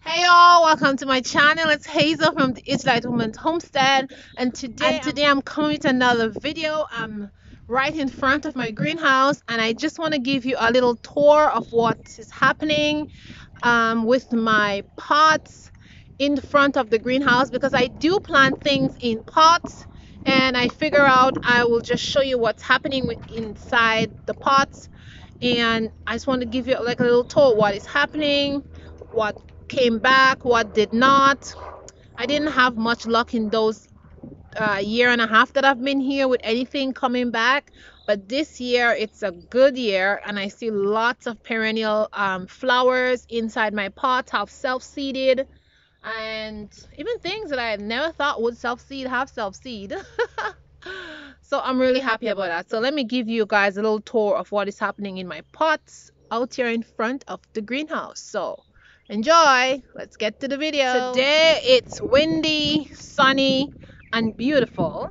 Hey y'all, welcome to my channel. It's Hazel from the Israelite Women's Homestead and today and today I'm coming with another video. I'm right in front of my greenhouse and I just want to give you a little tour of what is happening um, with my pots in front of the greenhouse because I do plant things in pots and I figure out I will just show you what's happening with inside the pots and I just want to give you like a little tour what is happening what came back, what did not. I didn't have much luck in those uh, year and a half that I've been here with anything coming back. But this year it's a good year and I see lots of perennial um, flowers inside my pot have self-seeded and even things that I never thought would self-seed have self-seed. so I'm really happy about that. So let me give you guys a little tour of what is happening in my pots out here in front of the greenhouse. So enjoy. Let's get to the video. Today it's windy sunny and beautiful.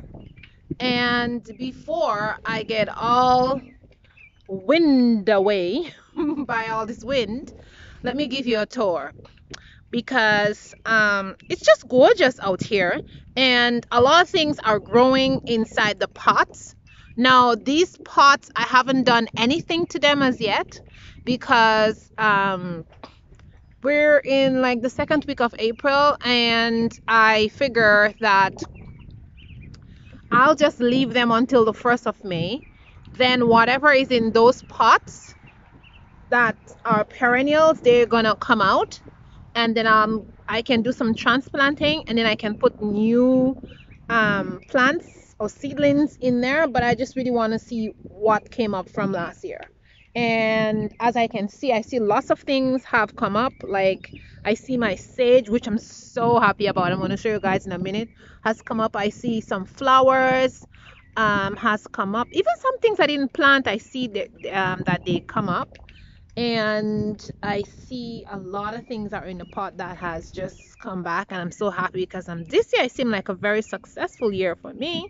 And before I get all wind away by all this wind let me give you a tour. Because um, it's just gorgeous out here and a lot of things are growing inside the pots. Now these pots I haven't done anything to them as yet because um, we're in like the second week of April and I figure that I'll just leave them until the 1st of May. Then whatever is in those pots that are perennials, they're gonna come out and then um, I can do some transplanting and then I can put new um, plants or seedlings in there but I just really want to see what came up from last year and as I can see I see lots of things have come up. Like I see my sage which I'm so happy about. I'm going to show you guys in a minute. Has come up. I see some flowers um, has come up. Even some things I didn't plant I see that, um, that they come up. And I see a lot of things that are in the pot that has just come back and I'm so happy because um, this year I seem like a very successful year for me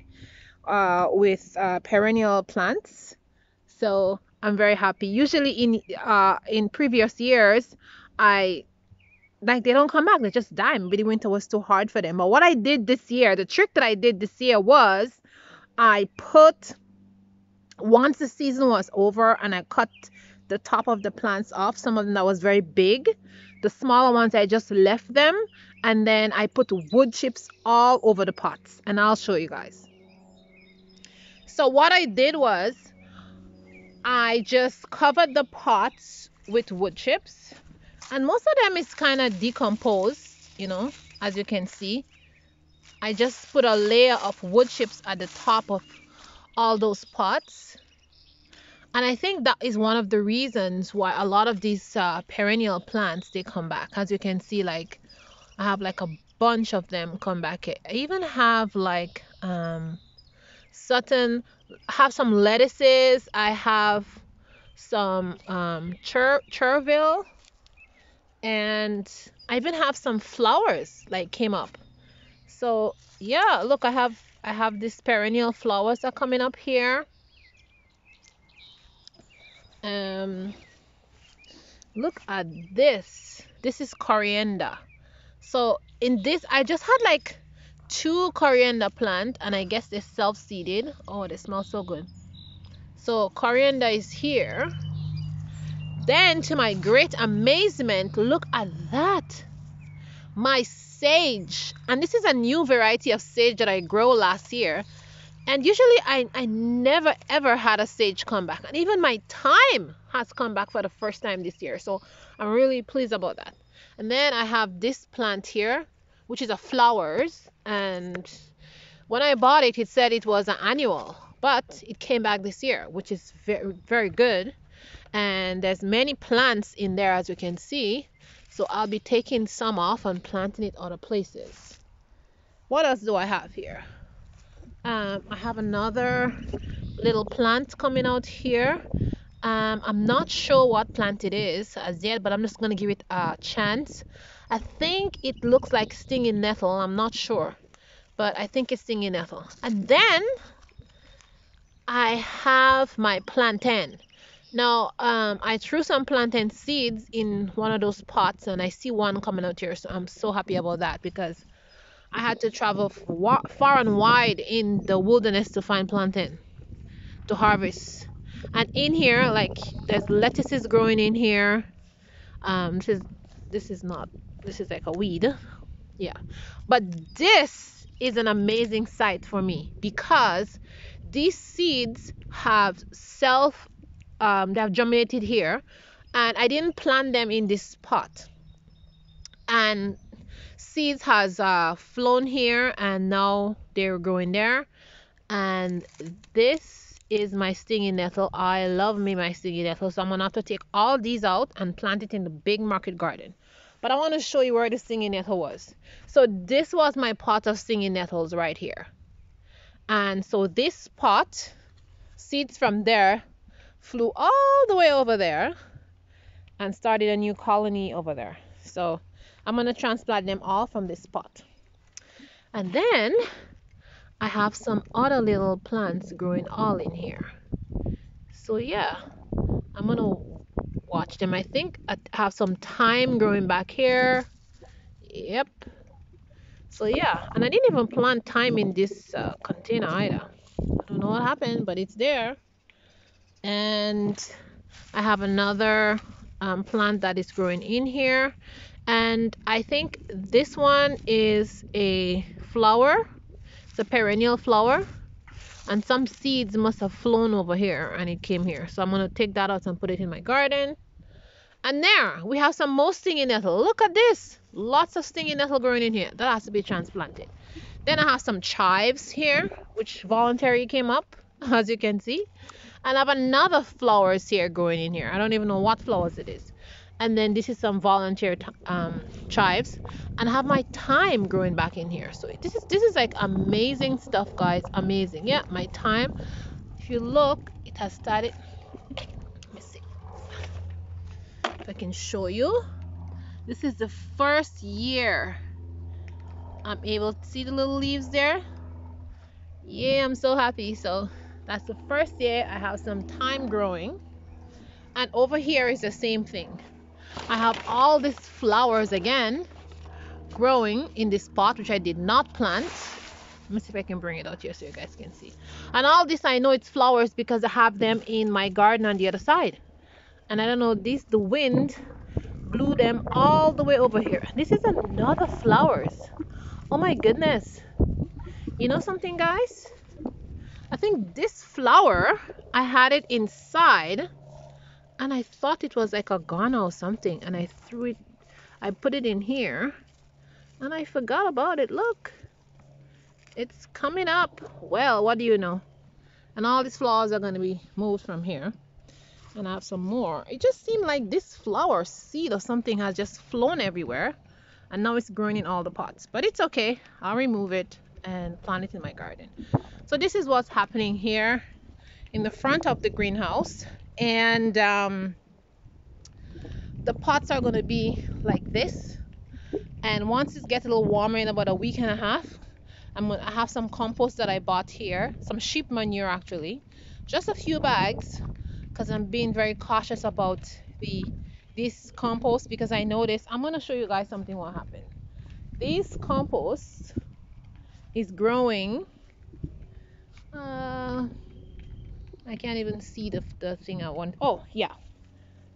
uh, with uh, perennial plants. So I'm very happy. Usually in uh in previous years, I like they don't come back, they just die. Maybe the winter was too hard for them. But what I did this year, the trick that I did this year was I put once the season was over and I cut the top of the plants off, some of them that was very big. The smaller ones I just left them and then I put wood chips all over the pots and I'll show you guys. So what I did was I just covered the pots with wood chips. And most of them is kind of decomposed you know as you can see. I just put a layer of wood chips at the top of all those pots. And I think that is one of the reasons why a lot of these uh, perennial plants they come back. As you can see like I have like a bunch of them come back. I even have like um, certain have some lettuces. I have some um, chervil, and I even have some flowers like came up. So yeah, look, I have I have these perennial flowers are coming up here. Um, look at this. This is coriander. So in this, I just had like two coriander plant and I guess they're self-seeded. Oh, they smell so good. So coriander is here. Then to my great amazement, look at that. My sage. And this is a new variety of sage that I grow last year. And usually I, I never ever had a sage come back. And even my thyme has come back for the first time this year. So I'm really pleased about that. And then I have this plant here which is a flowers and when I bought it it said it was an annual but it came back this year which is very very good. And there's many plants in there as you can see. So I'll be taking some off and planting it other places. What else do I have here? Um, I have another little plant coming out here um, I'm not sure what plant it is as yet but I'm just gonna give it a chance I think it looks like stinging nettle. I'm not sure, but I think it's stinging nettle. And then I have my plantain. Now, um, I threw some plantain seeds in one of those pots and I see one coming out here. So I'm so happy about that because I had to travel far and wide in the wilderness to find plantain to harvest. And in here, like there's lettuces growing in here. Um, this is this is not this is like a weed. Yeah. But this is an amazing sight for me because these seeds have self um, they have germinated here and I didn't plant them in this pot and seeds has uh, flown here and now they're growing there and this is my stinging nettle I love me my stinging nettle so I'm gonna have to take all these out and plant it in the big market garden but I want to show you where the stinging nettle was so this was my pot of stinging nettles right here and so this pot seeds from there flew all the way over there and started a new colony over there. So I'm going to transplant them all from this pot. And then I have some other little plants growing all in here. So yeah, I'm to watch them. I think I have some thyme growing back here. Yep. So yeah, and I didn't even plant thyme in this uh, container either. I don't know what happened, but it's there and I have another um, plant that is growing in here and I think this one is a flower it's a perennial flower and some seeds must have flown over here and it came here. So I'm gonna take that out and put it in my garden. And there we have some more stinging nettle. Look at this. Lots of stinging nettle growing in here. That has to be transplanted. Then I have some chives here which voluntarily came up as you can see. And I have another flowers here growing in here. I don't even know what flowers it is. And then this is some volunteer um, chives, and I have my thyme growing back in here. So this is this is like amazing stuff, guys. Amazing. Yeah, my thyme. If you look, it has started. Let me see if I can show you. This is the first year I'm able to see the little leaves there. Yeah, I'm so happy. So that's the first year I have some thyme growing. And over here is the same thing. I have all these flowers again growing in this pot, which I did not plant. Let me see if I can bring it out here so you guys can see. And all this, I know it's flowers because I have them in my garden on the other side. And I don't know, this, the wind blew them all the way over here. This is another flowers. Oh my goodness. You know something, guys? I think this flower, I had it inside and I thought it was like a Ghana or something and I threw it, I put it in here and I forgot about it. Look, it's coming up. Well, what do you know? And all these flowers are going to be moved from here. And I have some more. It just seemed like this flower seed or something has just flown everywhere. And now it's growing in all the pots. But it's okay. I'll remove it and plant it in my garden. So this is what's happening here in the front of the greenhouse. And um, the pots are going to be like this. And once it gets a little warmer in about a week and a half, I'm gonna have some compost that I bought here, some sheep manure actually, just a few bags, because I'm being very cautious about the this compost because I noticed I'm gonna show you guys something what happened. This compost is growing uh, I can't even see the, the thing I want. Oh, yeah.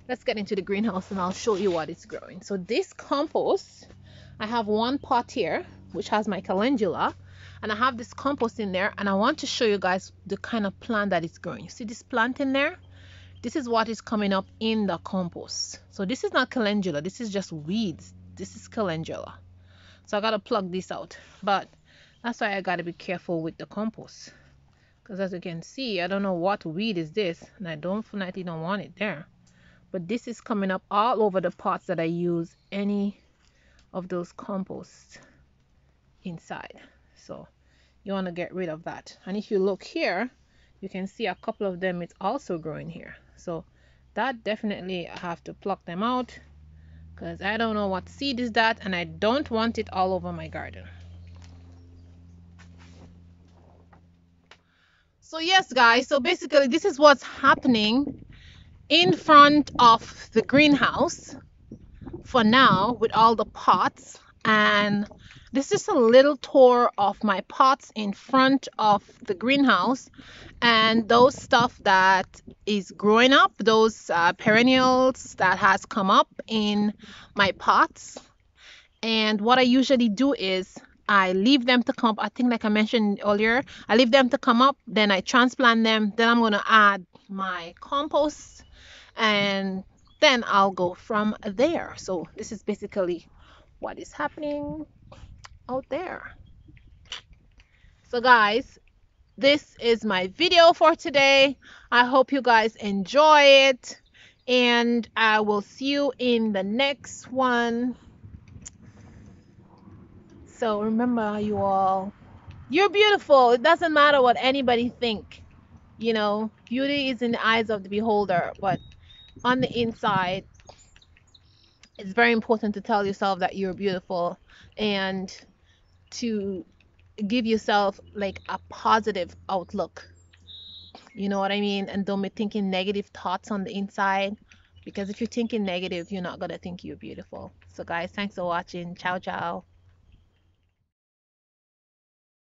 Let's get into the greenhouse and I'll show you what it's growing. So this compost, I have one pot here, which has my calendula. And I have this compost in there. And I want to show you guys the kind of plant that it's growing. You see this plant in there? This is what is coming up in the compost. So this is not calendula. This is just weeds. This is calendula. So I got to plug this out. But that's why I got to be careful with the compost because as you can see I don't know what weed is this and I don't definitely don't want it there. But this is coming up all over the pots that I use any of those composts inside. So you want to get rid of that. And if you look here you can see a couple of them it's also growing here. So that definitely I have to pluck them out because I don't know what seed is that and I don't want it all over my garden so yes guys so basically this is what's happening in front of the greenhouse for now with all the pots. And this is a little tour of my pots in front of the greenhouse and those stuff that is growing up those uh, perennials that has come up in my pots. And what I usually do is I leave them to come up. I think like I mentioned earlier, I leave them to come up, then I transplant them, then I'm going to add my compost and then I'll go from there. So this is basically what is happening out there. So guys, this is my video for today. I hope you guys enjoy it and I will see you in the next one. So remember you all, you're beautiful. It doesn't matter what anybody think. You know, beauty is in the eyes of the beholder, but on the inside, it's very important to tell yourself that you're beautiful and to give yourself like a positive outlook. You know what I mean? And don't be thinking negative thoughts on the inside because if you're thinking negative, you're not going to think you're beautiful. So, guys, thanks for watching. Ciao, ciao.